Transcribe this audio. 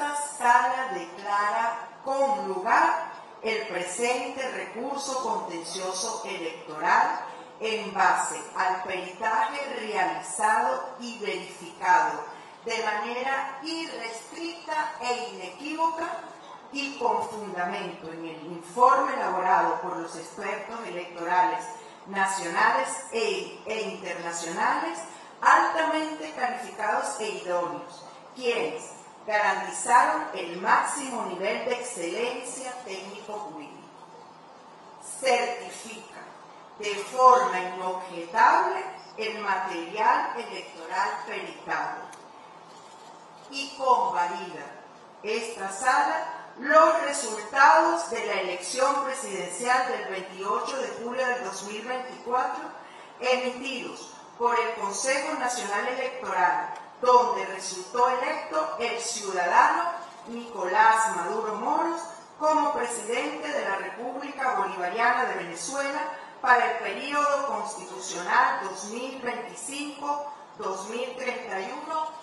esta sala declara con lugar el presente recurso contencioso electoral en base al peritaje realizado y verificado de manera irrestricta e inequívoca y con fundamento en el informe elaborado por los expertos electorales nacionales e, e internacionales altamente calificados e idóneos, quienes garantizaron el máximo nivel de excelencia técnico-jurídico. Certifica de forma inobjetable el material electoral peritado y convalida esta sala los resultados de la elección presidencial del 28 de julio del 2024 emitidos por el Consejo Nacional Electoral, donde resultó electo el ciudadano Nicolás Maduro Moros como presidente de la República Bolivariana de Venezuela para el período constitucional 2025-2031, así se decide.